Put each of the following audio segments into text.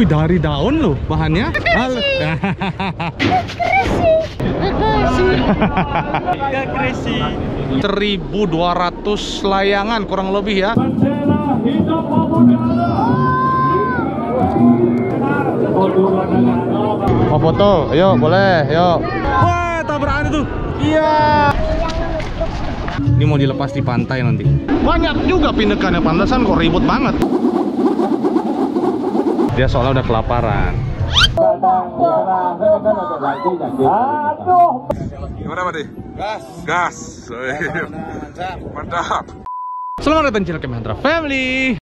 Wih, dari daun loh bahannya. Gak crazy. 1200 layangan kurang lebih ya. Mau foto? Ayo, boleh. Ayo. Wah, tabrakan itu. Iya. Ini mau dilepas di pantai nanti. Banyak juga pindekannya pantesan kok ribut banget. Dia soalnya udah kelaparan. Gimana Pak Gas. Gas. Mantap. Selamat datang di channel Kementra Family.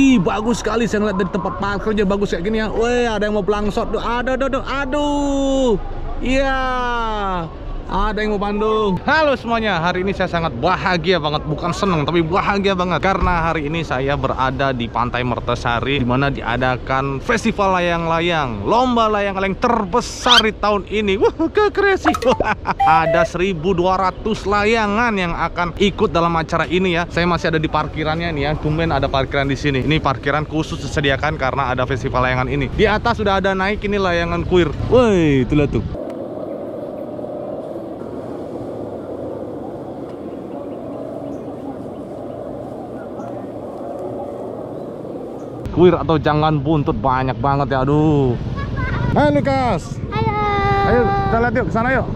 Wih, bagus sekali saya ngeliat dari tempat parkirnya bagus kayak gini ya. Wih, ada yang mau pelangsot. Aduh, aduh, aduh, aduh. Iya. Ada yang mau Bandung. Halo semuanya, hari ini saya sangat bahagia banget, bukan seneng tapi bahagia banget karena hari ini saya berada di Pantai Mertasari di mana diadakan festival layang-layang, lomba layang-layang terbesar di tahun ini. Wah, ke crazy. ada 1200 layangan yang akan ikut dalam acara ini ya. Saya masih ada di parkirannya nih ya. Tumben ada parkiran di sini. Ini parkiran khusus disediakan karena ada festival layangan ini. Di atas sudah ada naik ini layangan kuir. Woi, itulah tuh. Kuir atau jangan buntut banyak banget ya. Aduh. Hai Lukas. Halo. Ayo kita lihat yuk ke sana yuk.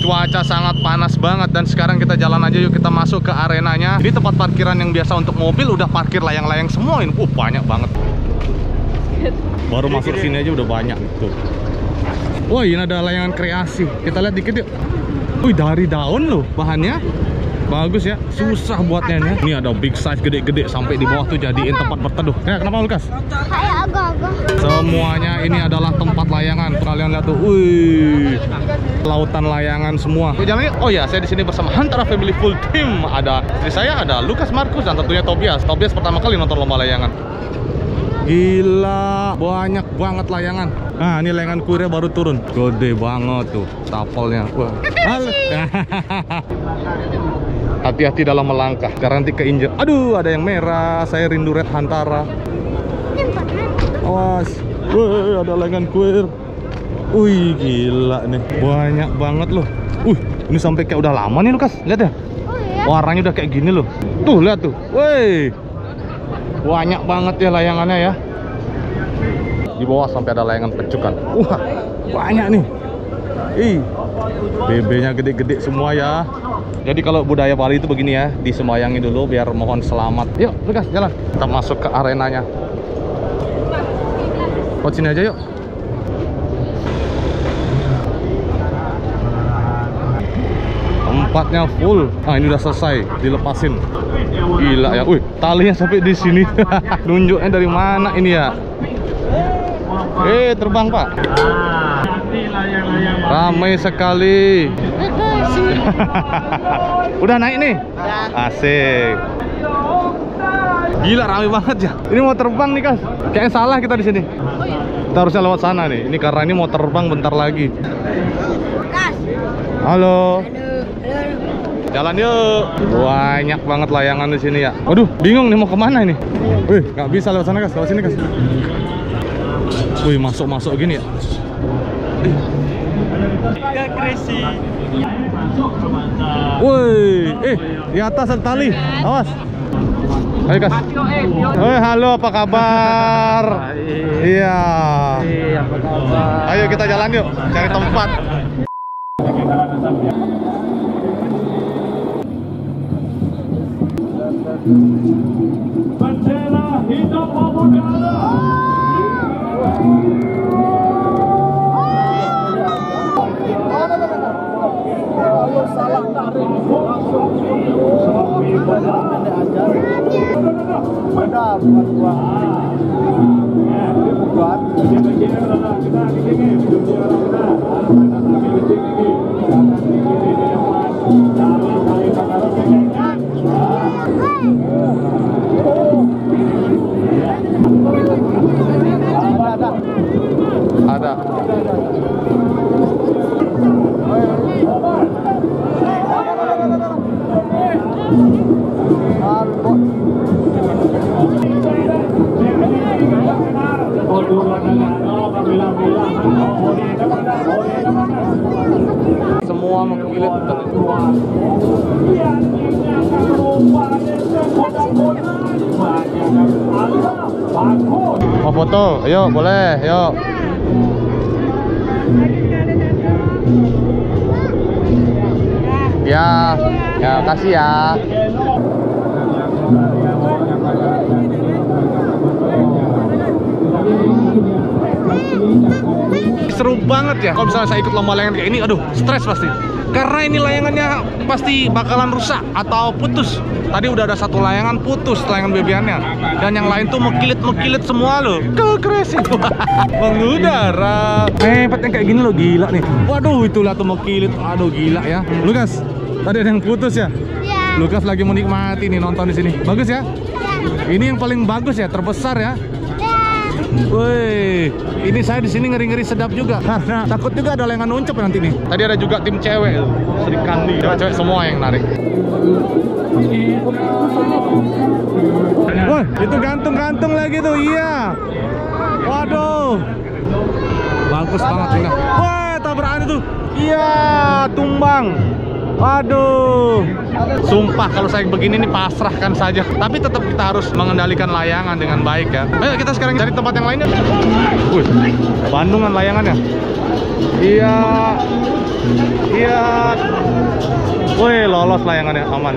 Cuaca sangat panas banget dan sekarang kita jalan aja yuk kita masuk ke arenanya. Ini tempat parkiran yang biasa untuk mobil udah parkir layang-layang semua ini. Uh banyak banget. Baru masuk sini aja udah banyak tuh. Wah ini ada layangan kreasi. Kita lihat dikit yuk. Wih dari daun loh bahannya. Bagus ya, susah buatnya nih. Ini ada big size gede-gede sampai di bawah tuh jadiin tempat berteduh. Ya kenapa Lukas? Kayak agak-agak. Semuanya ini adalah tempat layangan. Kalian lihat tuh, wih, lautan layangan semua. Jalan. Oh ya, saya di sini bersama Hantara Family Full Team. Ada istri saya, ada Lukas Markus dan tentunya Tobias. Tobias pertama kali nonton lomba layangan. Gila, banyak banget layangan. Nah, ini layangan kuirnya baru turun. Gede banget tuh tapelnya. Wah. Halo. Hati-hati dalam melangkah, karena nanti keinjek. Aduh, ada yang merah. Saya rindu red Hantara. Awas. Wih, ada layangan kuir. Wih, gila nih. Banyak banget loh. Wih, ini sampai kayak udah lama nih Lukas. Lihat ya. Oh iya. Warnanya udah kayak gini loh. Tuh, lihat tuh. Wih. Banyak banget ya layangannya ya. Di bawah sampai ada layangan pecukan. Wah, banyak nih. Ih. BB-nya gede-gede semua ya. Jadi kalau budaya Bali itu begini ya, disemayangi dulu biar mohon selamat. Yuk, Lukas, jalan. Kita masuk ke arenanya. Lewat sini aja yuk. Tempatnya full. Nah, ini udah selesai, dilepasin. Gila ya. Wih, talinya sampai di sini. Nunjuknya dari mana ini ya? Eh, terbang, Pak. Ramai sekali. Udah naik nih? Asik. Gila ramai banget ya. Ini mau terbang nih, Kas. Kayaknya salah kita di sini. Kita harusnya lewat sana nih. Ini karena ini mau terbang bentar lagi. Halo. Jalan yuk. Banyak banget layangan di sini ya. Waduh, bingung nih mau ke mana ini? Wih, nggak bisa lewat sana, Kas. Lewat sini, Kas. Wih, masuk-masuk gini ya. Gak crazy. Woi, eh di atas ada tali. Awas. Ayo kas. Hei, halo apa kabar? Iya. Ayo kita jalan yuk, cari tempat. Bendera hidup Pemuda. Benar, bukan. Bukan. Kita. Semua mengkilit mau foto? Ayo boleh yuk ya ya kasih ya. Seru banget ya kalau misalnya saya ikut lomba layangan kayak ini aduh stres pasti karena ini layangannya pasti bakalan rusak atau putus. Tadi udah ada satu layangan putus layangan bebiannya dan yang lain tuh mekilit mekilit semua loh ke crazy mengudara. Hebat yang kayak gini loh gila nih. Waduh itu lihat tuh mekilit aduh gila ya. Lukas tadi ada yang putus ya? Ya. Lukas lagi menikmati nih nonton di sini. Bagus ya? Ini yang paling bagus ya terbesar ya Woi, ini saya di sini ngeri-ngeri sedap juga karena takut juga ada layangan nuncep nanti nih. Tadi ada juga tim cewek, tuh, Sri Kandi. Cewek-cewek semua yang narik. Wah, itu gantung-gantung lagi tuh, iya. Waduh, bagus banget ini. Wah, tabrakan itu, iya, tumbang. Waduh, sumpah kalau saya begini nih pasrahkan saja. Tapi tetap kita harus mengendalikan layangan dengan baik ya. Ayo kita sekarang cari tempat yang lainnya. Wih, Bandungan layangannya. Iya, iya. Wih, lolos layangannya aman.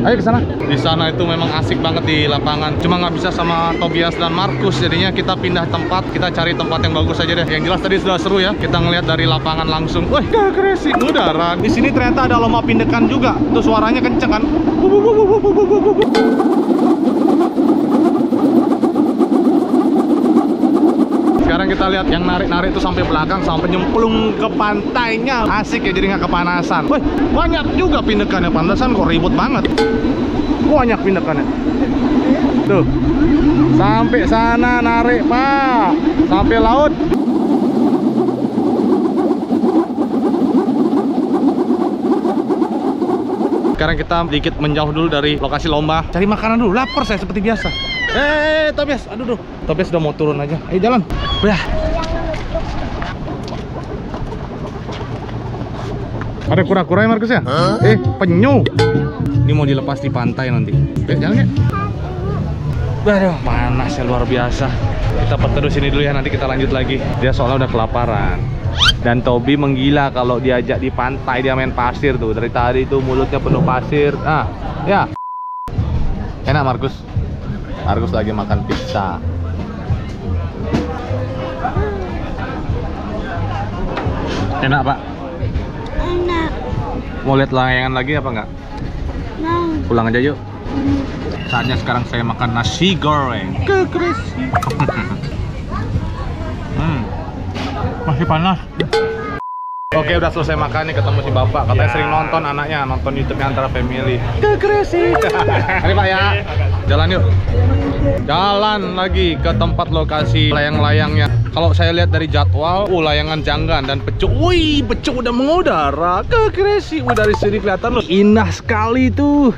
Ayo ke sana. Di sana itu memang asik banget di lapangan. Cuma nggak bisa sama Tobias dan Markus. Jadinya kita pindah tempat, kita cari tempat yang bagus aja deh. Yang jelas tadi sudah seru ya. Kita ngelihat dari lapangan langsung. Wah, crazy udara. Di sini ternyata ada lomba pindekan juga. Tuh suaranya kenceng kan. Wuh, wuh, wuh, wuh, wuh, wuh, wuh, wuh. Sekarang kita lihat yang narik-narik itu sampai belakang sampai nyemplung ke pantainya. Asik ya jadi nggak kepanasan. Wih, banyak juga pindekannya. Pantesan kok ribut banget. Banyak pindekannya. Tuh. Sampai sana narik, Pak. Sampai laut. Sekarang kita dikit menjauh dulu dari lokasi lomba. Cari makanan dulu. Lapar saya seperti biasa. Eh, Tobias, aduh, aduh. Tobias udah mau turun aja. Ayo jalan. Ya. Ada kura-kura ya Markus ya? Eh, penyu. Ini mau dilepas di pantai nanti. Ayo jalan ya. Aduh, panasnya luar biasa. Kita berteduh sini dulu ya, nanti kita lanjut lagi. Dia soalnya udah kelaparan. Dan Tobi menggila kalau diajak di pantai dia main pasir tuh. Dari tadi tuh mulutnya penuh pasir. Ah, ya. Enak Markus. Markus lagi makan pizza. Enak pak. Enak. Mau lihat layangan lagi apa enggak? Mau. Pulang aja yuk. Saatnya sekarang saya makan nasi goreng. Ke crispy. hmm. Masih panas. Oke udah selesai makan nih ketemu si bapak. Katanya sering nonton anaknya nonton YouTube antara family. Ke crazy Mari pak ya. Jalan yuk. Jalan lagi ke tempat lokasi layang-layangnya. Kalau saya lihat dari jadwal uh layangan janggan dan pecuk. Wih pecuk udah mengudara. Ke crazy uh dari sini kelihatan loh. Indah sekali tuh.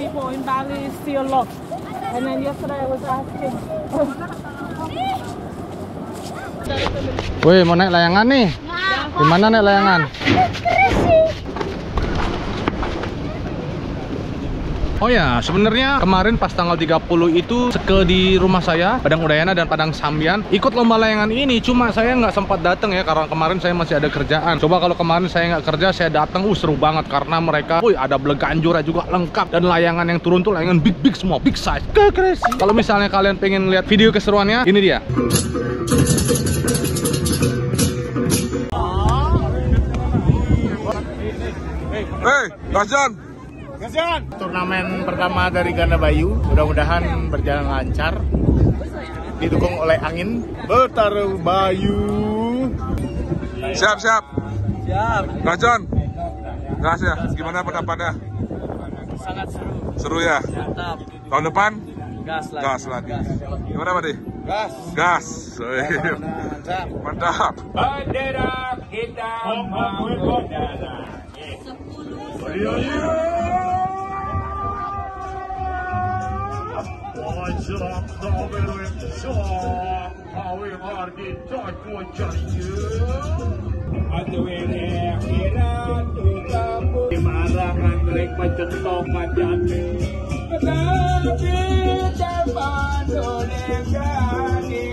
People in Bali see a lot. And then yesterday I was asking. Wih mau naik layangan nih di mana naik layangan Oh ya, sebenarnya kemarin pas tanggal 30 itu seke di rumah saya, Padang Udayana dan Padang Sambian ikut lomba layangan ini. Cuma saya nggak sempat datang ya karena kemarin saya masih ada kerjaan. Coba kalau kemarin saya nggak kerja, saya datang, uh seru banget karena mereka, wih ada belegaan jura juga lengkap dan layangan yang turun tuh layangan big big semua, big size, ke crazy. Kalau misalnya kalian pengen lihat video keseruannya, ini dia. Hei, Gasjan. Turnamen pertama dari Ganda Bayu, mudah-mudahan berjalan lancar. Didukung oleh angin. Bertaruh Bayu. Siap, siap. Siap. Gasjan. Gas ya. Gimana pendapatnya? Sangat seru. Seru ya? Mantap. Tahun depan? Gas lagi. Gas lagi. Gimana, Pak? Gas. Gas. Mantap. Bendera kita Молодчылап да берем, шоқ, ауы бар деп жай қойчайшы. Атуэре, херат, тұтапу, мараған рек бачын тоқат яны. Tapi tempat donegani,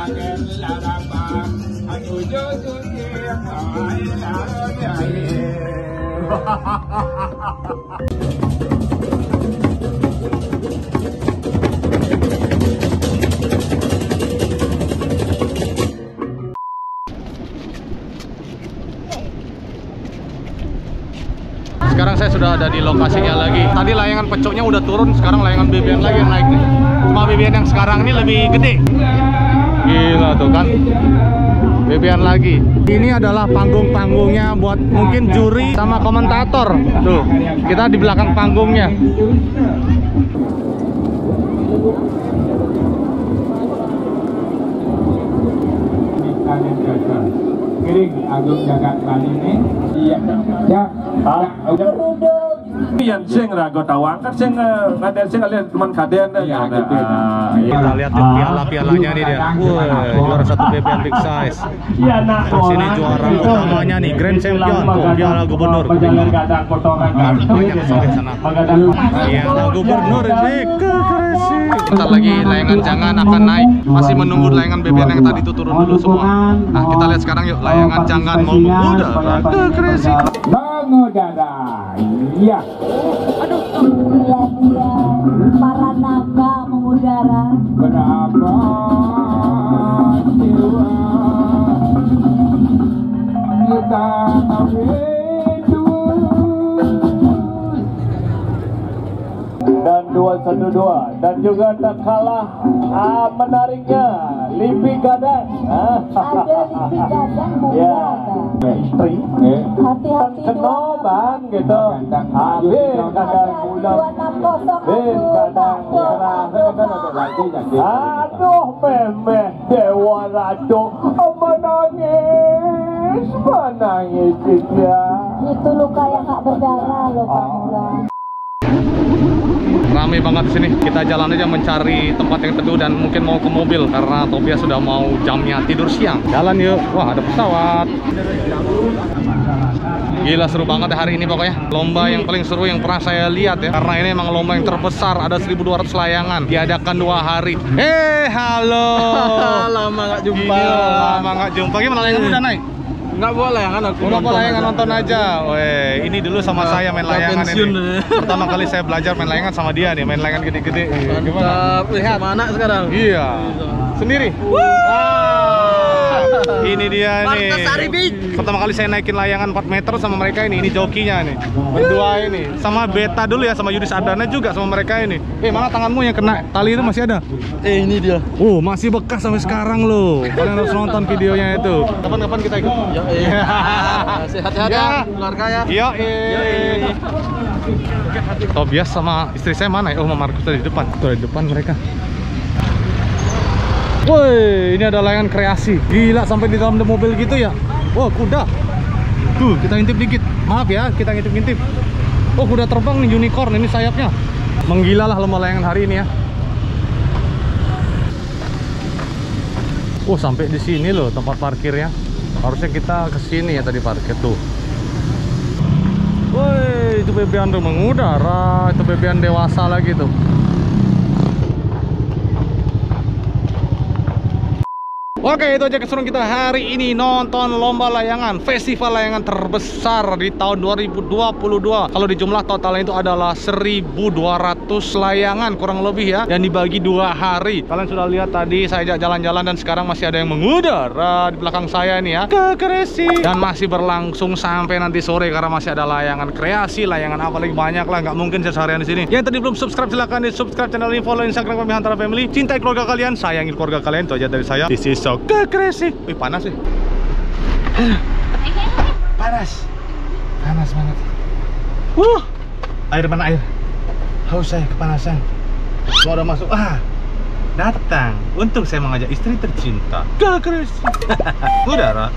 agen larapa, aku jodoh dia, agen larapa, Sekarang saya sudah ada di lokasinya lagi. Tadi layangan pecoknya udah turun, sekarang layangan BBN lagi yang naik nih. Cuma BBN yang sekarang ini lebih gede. Gila tuh kan. BBN lagi. Ini adalah panggung-panggungnya buat mungkin juri sama komentator. Tuh, kita di belakang panggungnya. Kiring Agung Jagat Bali ini Iya Ya Yang sing rago tawang kan sing ngaden sing kalian teman kaden ya gitu Kita lihat piala-pialanya nih dia. Wah, juara satu BBN Big Size. Iya Terus ini juara utamanya nih Grand Champion piala gubernur. Banyak sampai sana. Piala gubernur ini kekresi. Bentar lagi layangan jangan akan naik. Masih menunggu layangan BBN yang tadi itu turun dulu semua. Nah, kita lihat sekarang yuk layangan jangan mau mengudara kekresi. Mengudara Iya Dia-dia para naga mengudara. Berapa jiwa Kita 212 dan juga tak kalah ah, menariknya Lipi Gadang ah. Ada Lipi Gadang ya. Istri. Hati-hati kenoban gitu. Habis kadang bulan kadang lagi Aduh memeh dewa ratu. Menangis menangis dia Itu luka yang gak berdarah loh Pak Lurah. Rame banget di sini. Kita jalan aja mencari tempat yang teduh dan mungkin mau ke mobil karena Tobia sudah mau jamnya tidur siang. Jalan yuk. Wah, ada pesawat. Gila seru banget hari ini pokoknya. Lomba yang paling seru yang pernah saya lihat ya. Karena ini emang lomba yang terbesar. Ada 1200 layangan. Diadakan dua hari. Eh, halo. lama gak jumpa Gila, lama nggak jumpa. Gimana layangan udah naik? Nggak boleh kan aku Udah apa layangan nonton aja. Weh, ini dulu sama saya main layangan pensiun ini. Pertama kali saya belajar main layangan sama dia nih, main layangan gede-gede. Gimana? mantap lihat mana sekarang Iya. Sendiri. Ah, ini dia nih. Pertama kali saya naikin layangan 4 meter sama mereka ini. Ini jokinya nih. Berdua ini. Sama Beta dulu ya sama Yudis Ardana juga sama mereka ini. Eh, mana tanganmu yang kena tali itu masih ada? eh ini dia Oh, masih bekas sampai sekarang loh. Kalian harus nonton videonya itu. Kapan-kapan kita ikut. ya eh sehat-sehat Ya. ya keluarga ya Iya. Tobias sama istri saya mana ya? Oh, Mama Markus ada di depan. Tuh, di depan mereka. Woi, ini ada layangan kreasi. Gila sampai di dalam mobil gitu ya. Wah, kuda. Tuh, kita ngintip dikit. Maaf ya, kita ngintip-ngintip. Oh, kuda terbang nih unicorn ini sayapnya. Menggila lah lomba layangan hari ini ya. Oh, sampai di sini loh tempat parkirnya. Harusnya kita ke sini ya tadi parkir tuh. Woi, itu bebean tuh mengudara, itu bebean dewasa lagi tuh. Oke, itu aja keseruan kita hari ini nonton lomba layangan festival layangan terbesar di tahun 2022. Kalau di jumlah totalnya itu adalah 1.200 layangan kurang lebih ya, yang dibagi dua hari. Kalian sudah lihat tadi saya ajak jalan-jalan dan sekarang masih ada yang mengudara di belakang saya nih ya. Kekresi dan masih berlangsung sampai nanti sore karena masih ada layangan kreasi, layangan apa lagi banyak lah, nggak mungkin saya seharian di sini. Yang tadi belum subscribe silahkan di subscribe channel ini, follow Instagram kami Hantara Family. Cintai keluarga kalian, sayangi keluarga kalian. Itu aja dari saya. This is so kekresi. Wih panas sih. Panas. Panas banget. Wuh. Air mana air? Haus saya kepanasan. Mau udah masuk. Ah. Datang. Untung saya mengajak istri tercinta. Kekresi. Udara.